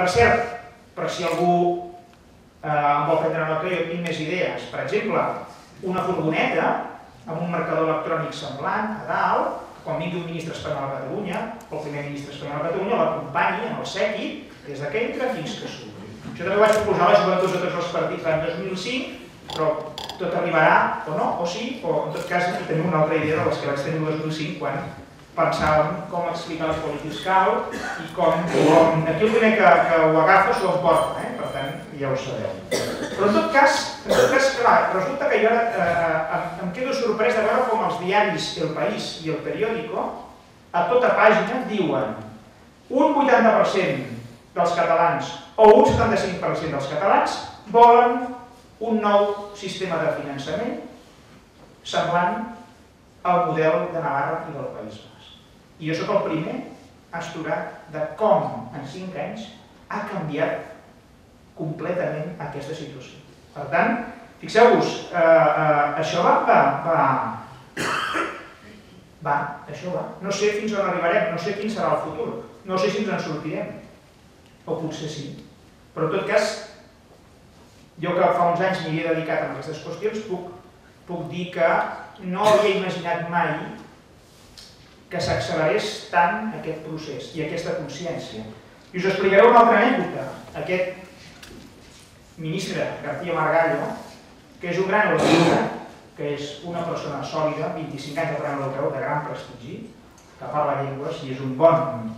Per cert, per si algú eh, em vol prendre nota, jo tinc més idees. Per exemple, una furgoneta amb un marcador electrònic semblant a dalt, quan vingui un ministre espanyol a Catalunya, o el primer ministre espanyol a Catalunya, l'acompanyi en el sequi des que entra fins que surt. Això també vaig proposar a les joventuts de tots els partits l'any 2005, però tot arribarà o no, o sí, o en tot cas tenim una altra idea de les que vaig tenir el 2005 quan pensàvem com explicar l'espoli fiscal i com, com... Aquí el primer que, que ho agafa s'ho emporta, eh? per tant ja ho sabeu. Però en tot cas, en tot cas clar, resulta que jo ara eh, em, em quedo sorprès de veure com els diaris El País i El Periódico a tota pàgina diuen un 80% dels catalans o un 75% dels catalans volen un nou sistema de finançament semblant al model de Navarra i del País i jo sóc el primer a estudiar de com en 5 anys ha canviat completament aquesta situació. Per tant, fixeu-vos, eh, eh, això va, va, va, va, això va. No sé fins on arribarem, no sé quin serà el futur, no sé si ens en sortirem, o potser sí. Però en tot cas, jo que fa uns anys m'hi he dedicat a aquestes qüestions, puc, puc dir que no havia imaginat mai que s'accelerés tant aquest procés i aquesta consciència. I us explicaré una altra anècdota. Aquest ministre García Margallo, que és un gran europeu, que és una persona sòlida, 25 anys de gran europeu, de gran prestigi, que parla llengües i és un bon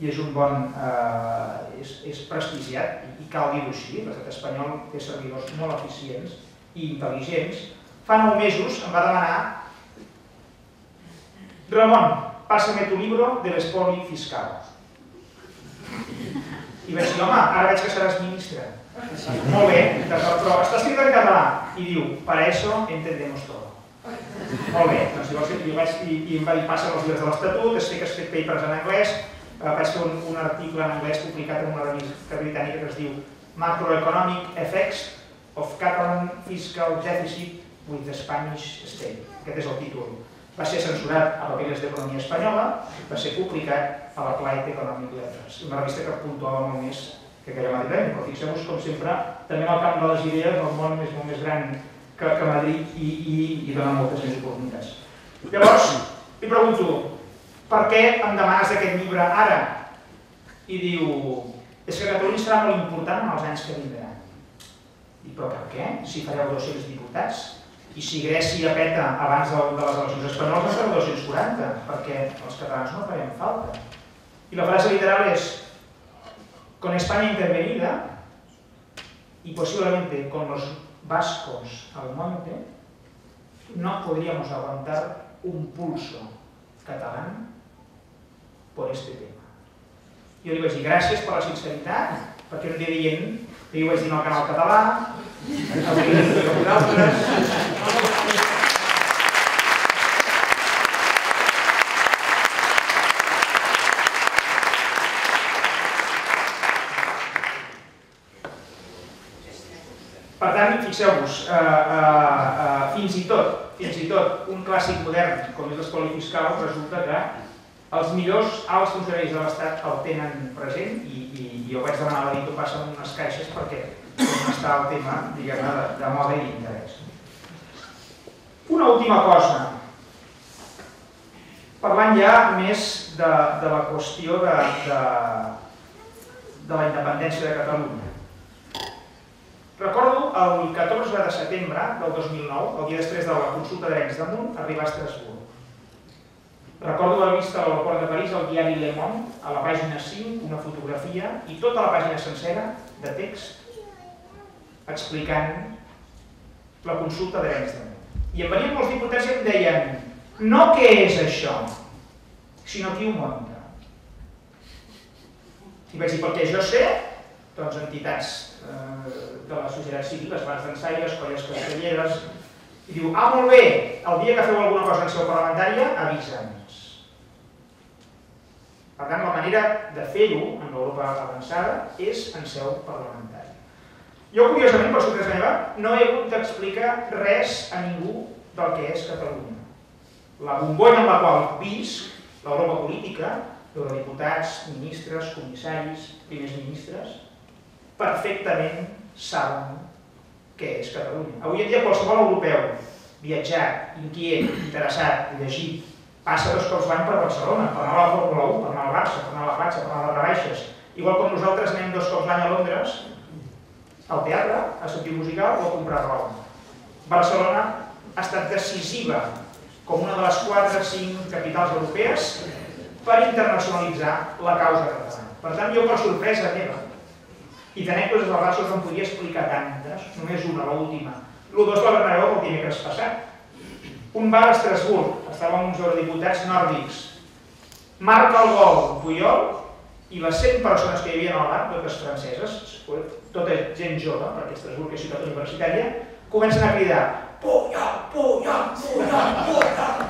i és un bon eh, és, és prestigiat i, i cal dir-ho així, l'estat espanyol té servidors molt eficients i intel·ligents. Fa nou mesos em va demanar Ramon, pásame tu libro de l'espoli fiscal. I vaig dir, home, ara veig que seràs ministre. Molt bé, però està escrit en català. I diu, para eso entendemos todo. Molt bé, doncs llavors jo vaig, i, i em va dir, passa els llibres de l'Estatut, sé que has fet papers en anglès, eh, vaig fer un, un article en anglès publicat en una revista britànica que es diu Macroeconomic Effects of Catalan Fiscal Deficit with the Spanish State. Aquest és el títol va ser censurat a Papeles d'Economia Espanyola, va ser publicat a la Plate Economic Letters, una revista que puntuava molt més que aquella madrilenya, però fixeu-vos com sempre, també en el camp de les idees el món és molt més gran que, que Madrid i, i, i dona moltes més oportunitats. Llavors, li pregunto, per què em demanes aquest llibre ara? I diu, és que Catalunya serà molt important en els anys que vindran. I però per què? Si fareu 200 diputats, i si Grècia peta abans de, de les eleccions espanyoles, en serà 240, perquè els catalans no farem falta. I la frase literal és, con España intervenida, y posiblemente con los vascos al monte, no podríamos aguantar un pulso catalán por este tema. Jo li vaig dir gràcies per la sinceritat, perquè no t'he dient, jo vaig dir en el canal català, avui vosaltres, Per tant, fixeu-vos, eh, eh, eh, fins i tot fins i tot un clàssic modern com és l'espoli fiscal resulta que els millors alts funcionaris de l'Estat el tenen present i, i, i jo vaig demanar a la Dito passa en unes caixes perquè està el tema diguem de, de moda i d'interès. Una última cosa, parlant ja més de, de la qüestió de, de, de la independència de Catalunya. Recordo el 14 de setembre del 2009, el dia després de la consulta d'Arenys de Munt, arribar a Estrasburg. Recordo haver vist a l'aeroport de París el diari Le Monde, a la pàgina 5, una fotografia i tota la pàgina sencera de text explicant la consulta d'Arenys de Munt. I em venien molts diputats i em deien no què és això, sinó qui ho munta. I vaig dir, pel que jo sé, doncs entitats eh, de la societat civil, les bars d'ensaires, colles castelleres, i diu, ah, molt bé, el dia que feu alguna cosa en seu parlamentària, avisa'ns. Per tant, la manera de fer-ho en l'Europa avançada és en seu parlamentària. Jo, curiosament, per sorpresa meva, no he hagut d'explicar res a ningú del que és Catalunya. La bombolla en la qual visc, l'Europa política, eurodiputats, ministres, comissaris, primers ministres, perfectament saben què és Catalunya. Avui en dia qualsevol europeu viatjat, inquiet, interessat, llegit, passa dos cops l'any per Barcelona, per anar a la Fórmula 1, per anar al Barça, per anar a la platja, per anar a les rebaixes. Igual com nosaltres anem dos cops l'any a Londres, al teatre, a sentir musical o a comprar roba. Barcelona ha estat decisiva com una de les 4 o 5 capitals europees per internacionalitzar la causa catalana. Per tant, jo per sorpresa meva, i d'anècdotes del Barça us en podria explicar tantes, només una, l'última. L'1-2 del Bernabéu el dimecres passat. Un bar a Estrasburg, estàvem uns eurodiputats nòrdics. Marca el gol Puyol i les 100 persones que hi havia al bar, totes franceses, tota gent jove, perquè Estrasburg és ciutat universitària, comencen a cridar Puyol, Puyol, Puyol, Puyol.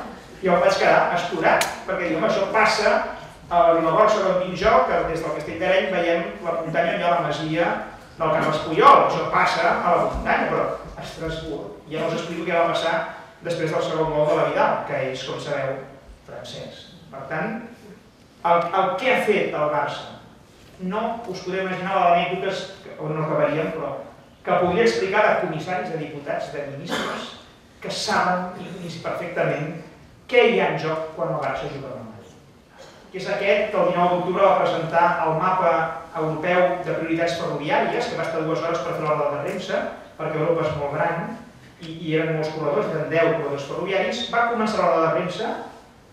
Jo vaig quedar esturat, perquè diu, això passa a la Vilaborsa d'on vinc jo, que des del Castell d'Areny veiem la muntanya a la masia del Carles Puyol. Això passa a la muntanya, però a Estrasburg. Ja no us explico què va passar després del segon gol de la Vidal, que és, com sabeu, francès. Per tant, el, el que ha fet el Barça, no us podeu imaginar l'anècdotes on no acabaríem, però que podria explicar de comissaris, de diputats, de ministres, que saben perfectament què hi ha en joc quan el Barça juga a que és aquest que el 19 d'octubre va presentar el mapa europeu de prioritats ferroviàries, que va estar dues hores per fer l'ordre de premsa, perquè Europa és molt gran i, i eren molts corredors, eren 10 corredors ferroviaris, va començar l'ordre de premsa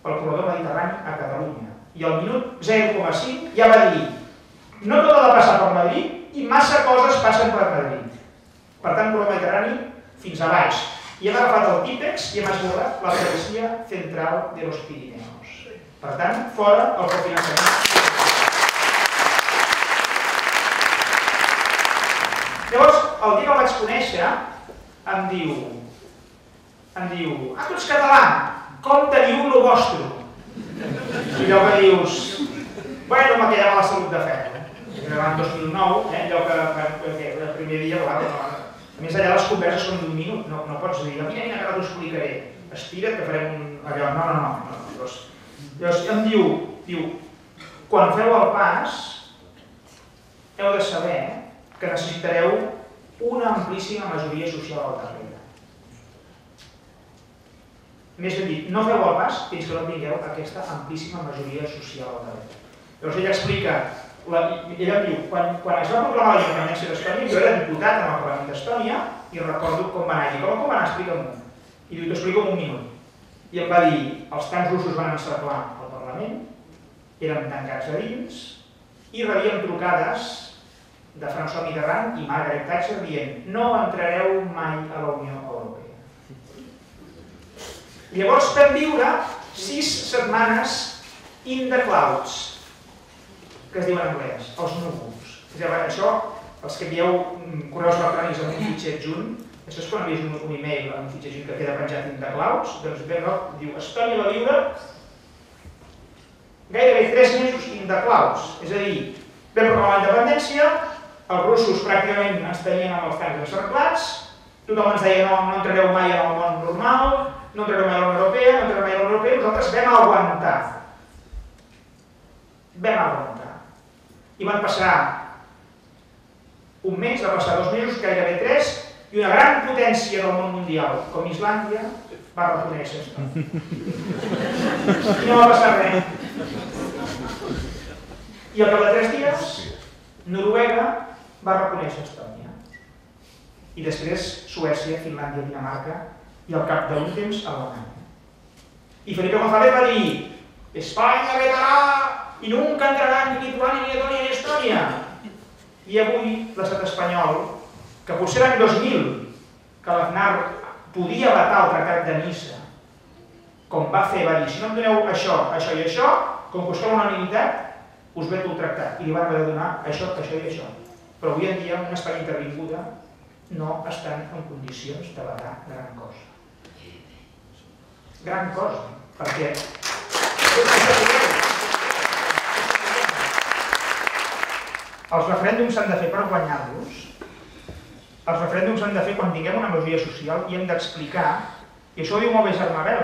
pel corredor mediterrani a Catalunya. I al minut 0,5 ja va dir no tot ha de passar per Madrid i massa coses passen per Madrid. Per tant, corredor mediterrani fins a baix. I hem agafat el típex i hem esborrat la travessia central de los Pirineos. Per tant, fora el cofinançament. Llavors, el dia que el vaig conèixer, em diu, em diu, ah, tu ets català, com teniu lo vostre? I allò que dius, bueno, m'ha quedat la salut de ferro. Era l'any 2009, eh, allò que, que, que el primer dia, clar, no, a més allà les converses són d'un minut, no, no pots dir, vine, vine, que ara t'ho explicaré. Estira't que farem un... allò, no, no, no. no. Llavors, Llavors em diu, diu, quan feu el pas, heu de saber que necessitareu una amplíssima majoria social al darrere. Més ben dit, no feu el pas fins que no tingueu aquesta amplíssima majoria social al darrere. Llavors ella explica, la, ella diu, quan, quan es va proclamar la independència d'Estònia, jo era diputat en el Parlament d'Estònia i recordo com va anar. I com, com va anar? Explica'm-ho. I diu, t'ho explico en un minut i em va dir, els tancs russos van encerclar el Parlament, érem tancats a dins, i rebíem trucades de François Mitterrand i Margaret Thatcher dient no entrareu mai a la Unió Europea. Llavors vam viure sis setmanes in the clouds, que es diu en anglès, els núvols. Això, els que envieu mm, correus electrònics amb un fitxer adjunt, això és quan envies un, un e-mail amb un fitxer que queda penjat de claus, doncs ve no, diu Estònia va viure gairebé 3 mesos de claus. És a dir, vam proclamar la independència, els russos pràcticament ens tenien amb els tancs encerclats, tothom ens deia no, no entrareu mai en el món normal, no entrareu mai a la Unió Europea, no entrareu mai a la Unió Europea, nosaltres vam aguantar. Vam aguantar. I van passar un mes, va passar dos mesos, gairebé tres, i una gran potència del món mundial, com Islàndia, va reconèixer això. I no va passar res. I al cap de tres dies, Noruega va reconèixer Estònia. I després Suècia, Finlàndia, Dinamarca i al cap d'un temps Alemanya. I Felipe González va dir Espanya vetarà i nunca entrarà ni Lituània, ni Letònia, ni Estònia. I avui l'estat espanyol que potser l'any 2000, que l'Aznar podia vetar el tractat de Nissa, com va fer, va dir, si no em doneu això, això i això, com que us cal unanimitat, us veto el tractat. I li van haver de donar això, això i això. Però avui en dia una Espanya intervinguda no estan en condicions de vetar gran cosa. Gran cosa, perquè els referèndums s'han de fer per guanyar-los els referèndums s'han de fer quan tinguem una majoria social i hem d'explicar, i això ho diu molt bé Germà Bel,